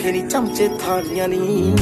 ਦੇਖੇ ਨਹੀਂ ਚਮਚੇ ਥਾਲੀਆਂ ਨਹੀਂ